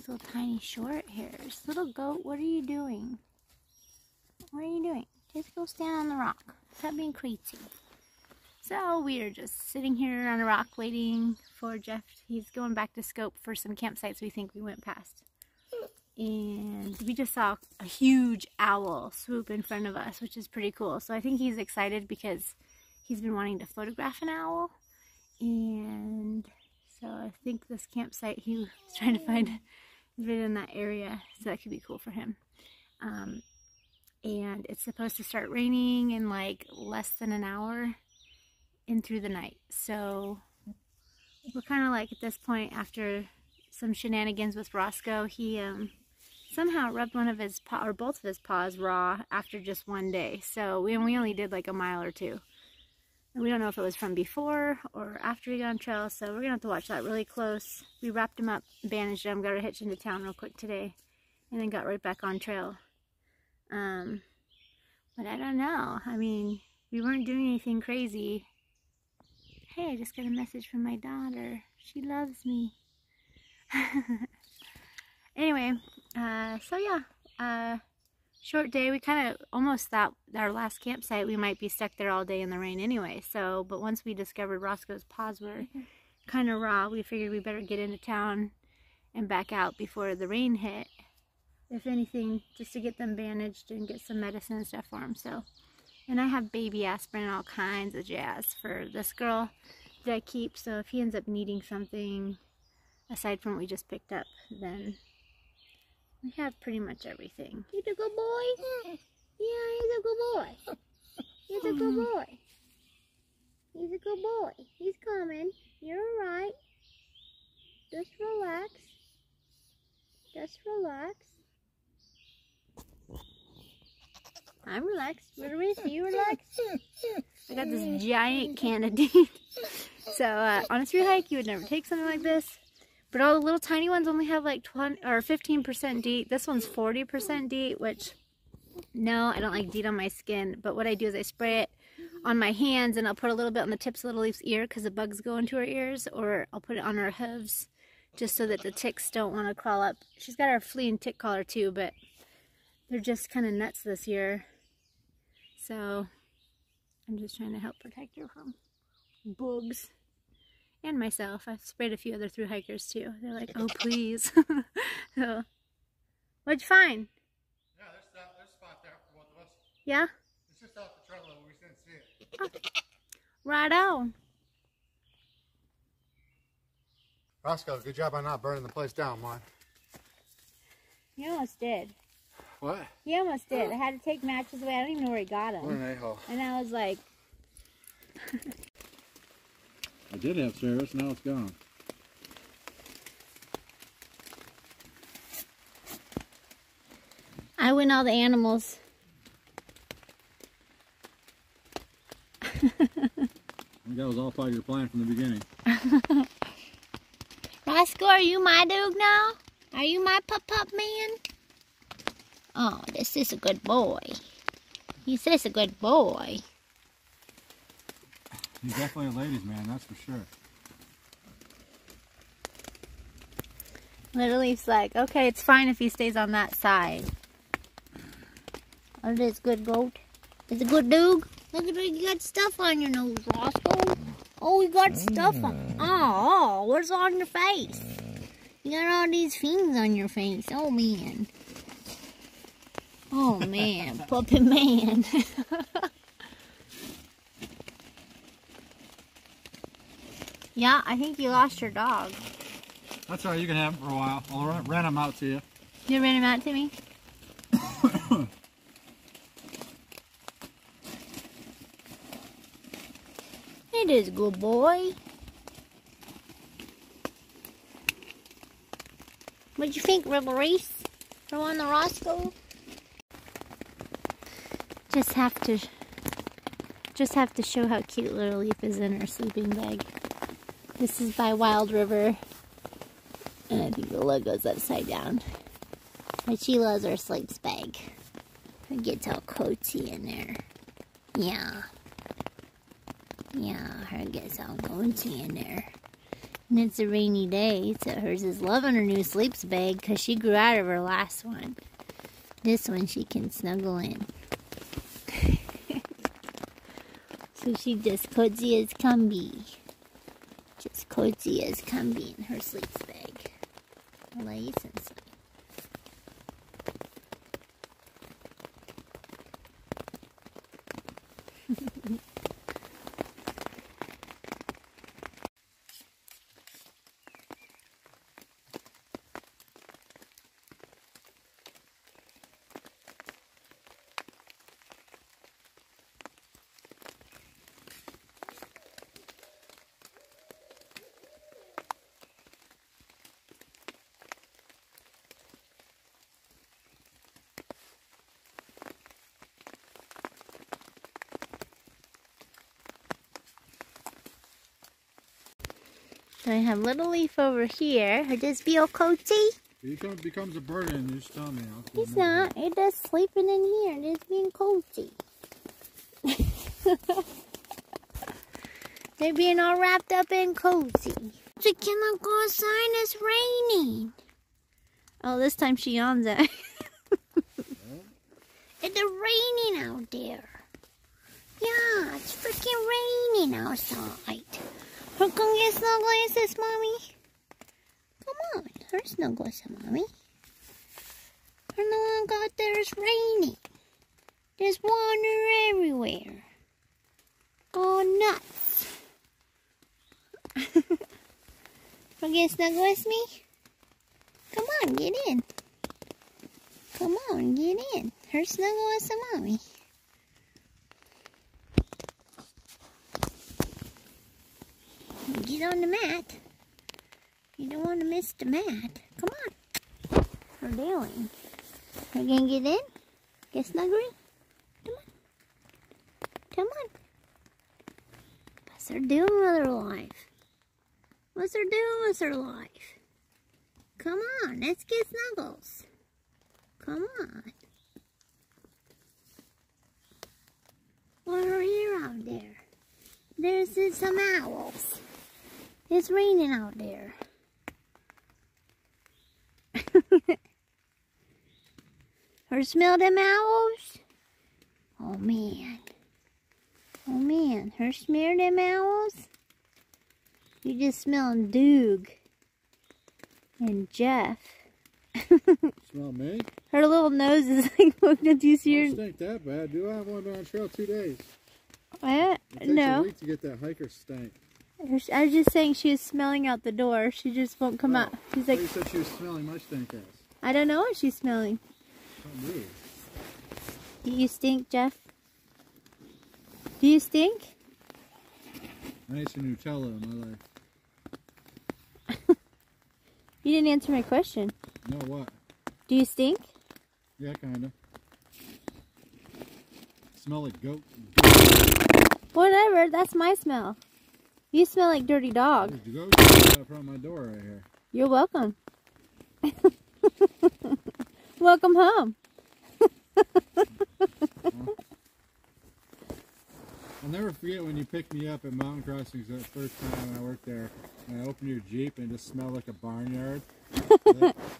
these little tiny short hairs. Little goat, what are you doing? What are you doing? Just go stand on the rock. Stop being crazy. So we are just sitting here on a rock waiting for Jeff. He's going back to scope for some campsites we think we went past. And we just saw a huge owl swoop in front of us, which is pretty cool. So I think he's excited because he's been wanting to photograph an owl. And so I think this campsite he was trying to find in that area. So that could be cool for him. Um, and it's supposed to start raining in like less than an hour in through the night. So we're kind of like at this point after some shenanigans with Roscoe, he um, somehow rubbed one of his paw or both of his paws raw after just one day. So we, we only did like a mile or two. And we don't know if it was from before or after he got on trail, so we're gonna have to watch that really close. We wrapped him up, bandaged him, got a hitch into town real quick today, and then got right back on trail. Um, but I don't know. I mean, we weren't doing anything crazy. Hey, I just got a message from my daughter. She loves me. anyway, uh, so yeah, uh, short day. We kind of almost thought our last campsite we might be stuck there all day in the rain anyway. So, but once we discovered Roscoe's paws were mm-hmm. kind of raw, we figured we better get into town and back out before the rain hit. If anything, just to get them bandaged and get some medicine and stuff for them. So, and I have baby aspirin and all kinds of jazz for this girl that I keep. So if he ends up needing something aside from what we just picked up, then we have pretty much everything. He's a good boy. Yeah, he's a good boy. He's a good boy. He's a good boy. He's coming. You're alright. Just relax. Just relax. I'm relaxed. Release, you relaxed? I got this giant can of. So uh, on a through hike, you would never take something like this. But all the little tiny ones only have like 20 or 15% DEET. This one's 40% DEET, which no, I don't like DEET on my skin. But what I do is I spray it on my hands and I'll put a little bit on the tips of Little Leaf's ear because the bugs go into her ears. Or I'll put it on her hooves just so that the ticks don't want to crawl up. She's got her flea and tick collar too, but they're just kind of nuts this year. So I'm just trying to help protect her from bugs and myself. I've sprayed a few other through hikers too. They're like, oh please. so, what'd you find? Yeah, there's, that, there's a spot there for both of us. Yeah? It's just off the trail level. We didn't see it. Oh, right on. Roscoe, good job on not burning the place down, man. You almost did. What? He almost did. I had to take matches away. I don't even know where he got them. What an a-hole. And I was like, I did have service, now it's gone. I win all the animals. I think that was all part of your plan from the beginning. Roscoe, are you my dog now? Are you my pup pup man? Oh, this is a good boy. He's this a good boy. He's definitely a ladies' man, that's for sure. Little Leaf's like, okay, it's fine if he stays on that side. Oh, this good goat. It's a good dog. Look at you got stuff on your nose, Roscoe. Oh, you got stuff on. Oh, what's on your face? You got all these things on your face. Oh man. Oh man, puppet man. yeah, I think you lost your dog. That's all right, you can have him for a while. I'll rent, rent him out to you. You ran him out to me? it is a good boy. What'd you think, Rebel Race? Throw on the Roscoe? Just have to just have to show how cute Little Leaf is in her sleeping bag. This is by Whyld River. And I think the logo's upside down. But she loves her sleeps bag. It gets all cozy in there. Yeah. Yeah, her gets all cozy in there. And it's a rainy day, so hers is loving her new sleeps bag because she grew out of her last one. This one she can snuggle in. so she just cozy as can be. Cozy can be in her sleep bag. Stuff. So I have Little Leaf over here. Her just feel cozy. He comes, becomes a burden. in tell me. He's not. He's just sleeping in here. and Just being cozy. They're being all wrapped up in cozy. We cannot go outside. It's raining. Oh, this time she yawns at. it's raining out there. Yeah, it's freaking raining outside. Her come get and Mommy. Come on, her snuggle says, Mommy. Her no one out there, it's raining. There's water everywhere. Oh, nuts. Forget snuggle with me? Come on, get in. Come on, get in. Her snuggle with some mommy. Get on the mat. You don't want to miss the mat. Come on. We're doing. Her gonna get in? Get snuggly? Come on. Come on. What's her doing with her life? What's her doing with her life? Come on, let's get snuggles. Come on. What are you out there? There's some owls. It's raining out there. Her smell them owls? Oh man. Oh man, her smell them owls? You just smelling Doog and Jeff. Smell me? Her little nose is like looking at you. See Don't stink that bad. Do I have one on trail two days? What? It takes a week to get that hiker stank. I was just saying she was smelling out the door. She just won't come Oh, out. She's like, you said she was smelling my stink ass. I don't know what she's smelling. Don't. Do you stink, Jeff? Do you stink? I need some Nutella in my life. You didn't answer my question. No, what? Do you stink? Yeah, kinda. Smell like goat. Whatever, that's my smell. You smell like dirty dog. Goat right in front of my door right here. You're welcome. welcome home. I'll never forget when you picked me up at Mountain Crossings that first time I worked there. And I opened your Jeep and it just smelled like a barnyard.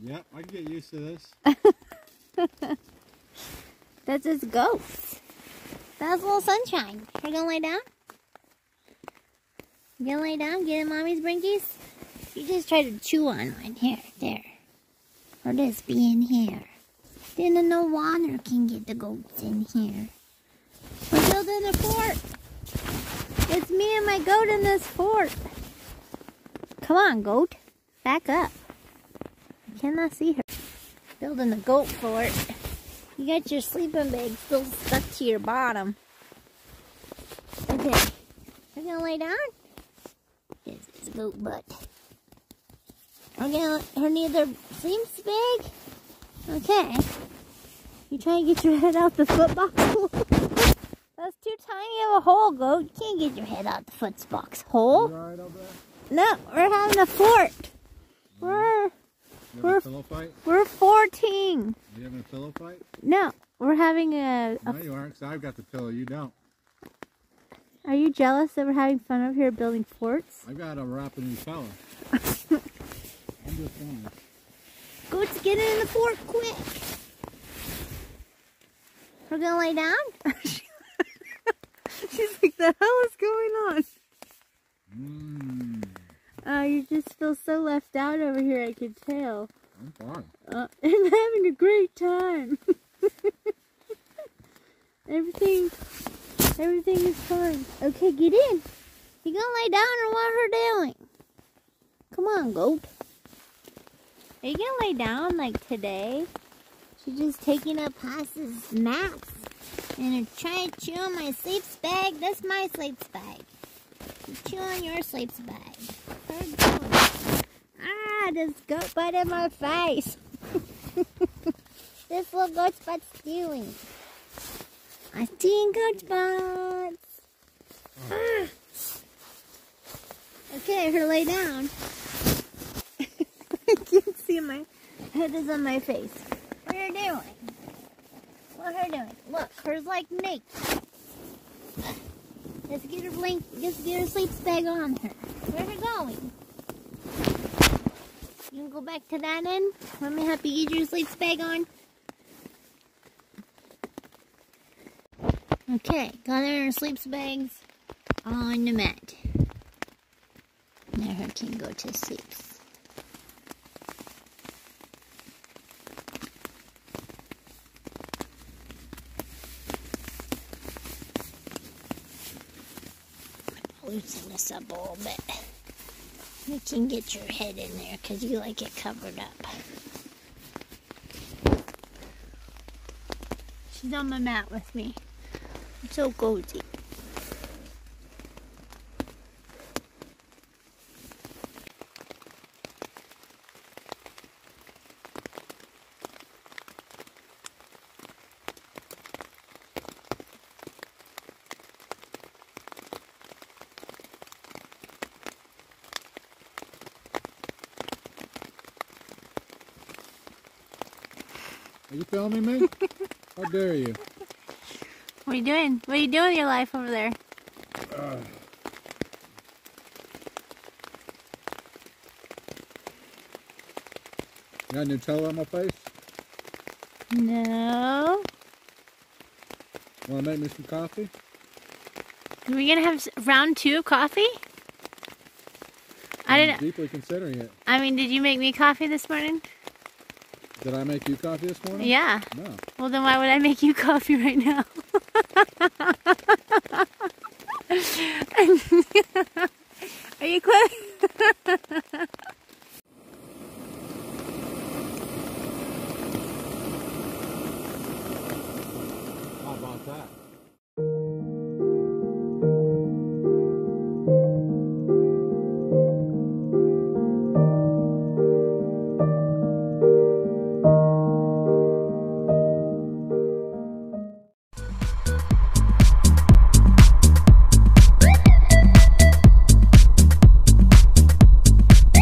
Yep, I can get used to this. That's his ghost. That's little sunshine. We're gonna lay down? Gonna lay down? Get in mommy's brinkies? You just try to chew on one. Here, there. Or just be in here. Then no water can get the goats in here. We're building a fort. It's me and my goat in this fort. Come on, goat. Back up. I cannot see her. Building a goat fort. You got your sleeping bag still stuck to your bottom. Okay. We're gonna lay down. Is butt. Her need their sleeps bag. Okay. You try and get your head out the foot box. That's too tiny of a hole, goat. You can't get your head out the foot box hole. there? No, we're having a fort. We're We're- fight? we're forting. Are you having a pillow fight? No, we're having a, a No, you aren't, 'cause I've got the pillow. You don't. Are you jealous that we're having fun over here building forts? I got a wrap a Nutella. I'm just saying. Goats, get in the fort quick. We're gonna lay down? She's like, the hell is going on? Mmm. Oh, you just feel so left out over here, I can tell. I'm fine. Uh, I'm having a great time. everything, everything is fine. Okay, get in. You gonna lay down or what her doing? Come on, goat. Are you gonna lay down like today? She's just taking up Haas's naps and trying to chew on my sleeps bag. That's my sleeps bag. Chew on your sleeps bag. Goat. Ah, this goat butt in my face. this little goat's butt's doing. I see goat butts. Ah. Okay, her lay down. I can't see my head is on my face. What are you doing? What are you doing? Look, her's like me. Let's get her blink. Let's get her sleep bag on her. Where's her going? You can go back to that end. Let me help you get your sleep bag on. Okay, got her sleeps bags on the mat. Now her can go to sleep. Loosen this up a little bit. You can get your head in there because you like it covered up. She's on my mat with me. It's so cozy. Are you filming me? How dare you? What are you doing? What are you doing with your life over there? You got Nutella on my face? No. Want to make me some coffee? Are we gonna have round two of coffee? I I'm didn't. deeply considering it. I mean, did you make me coffee this morning? Did I make you coffee this morning? Yeah. No. Well, then why would I make you coffee right now? Are you quick?